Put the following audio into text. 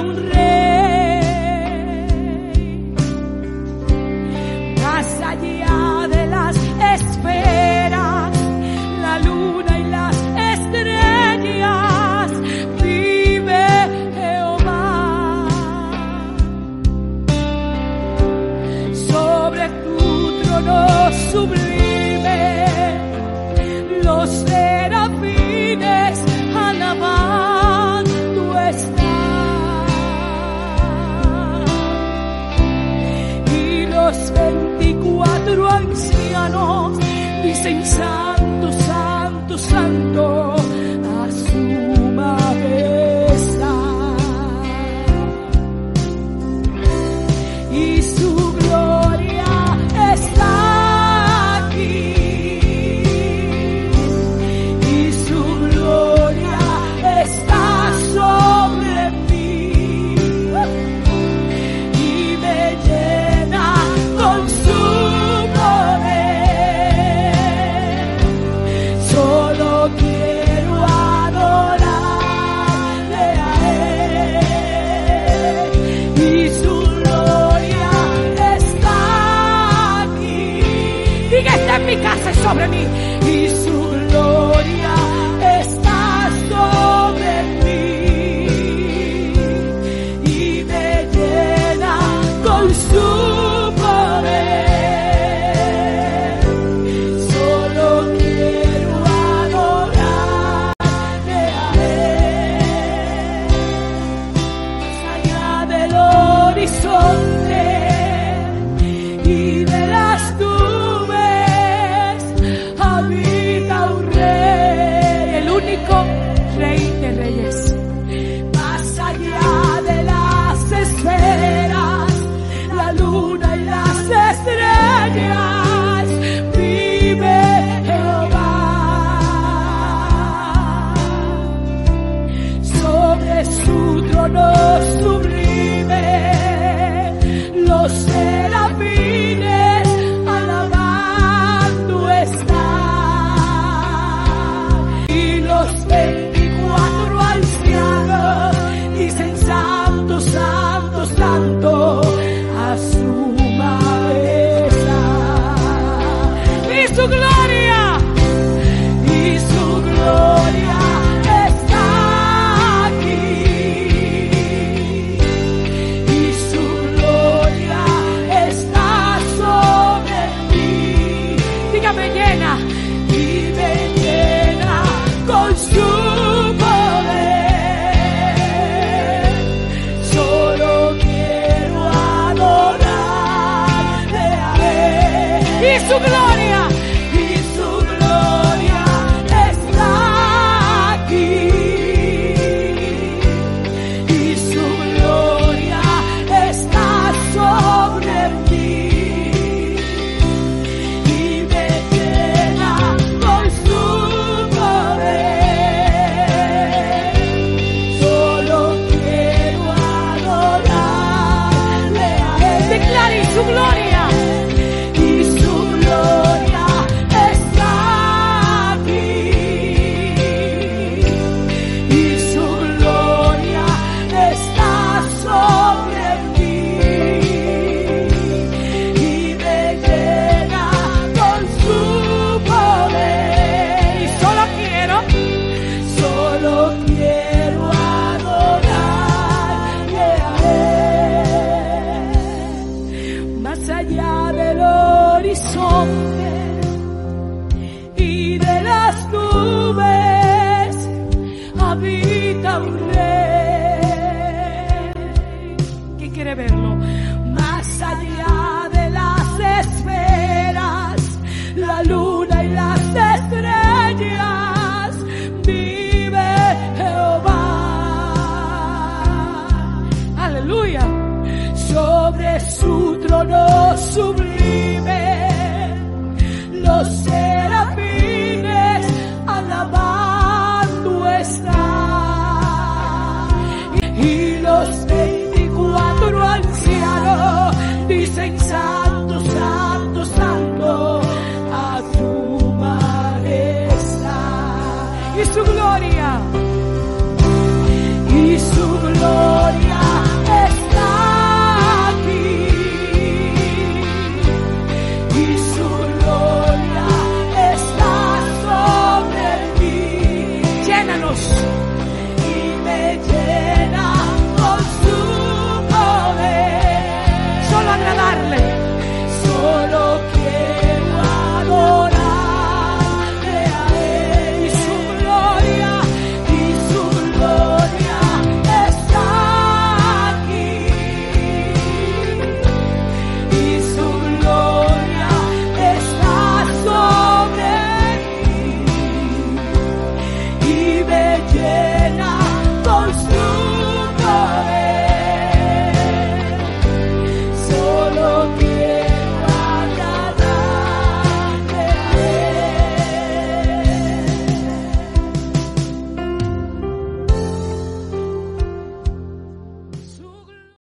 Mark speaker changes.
Speaker 1: un rey. sing songs. Brani más allá de las esferas, la luna y las estrellas, vive Jehová. Aleluya, sobre su trono sublime, los serafines alabando están.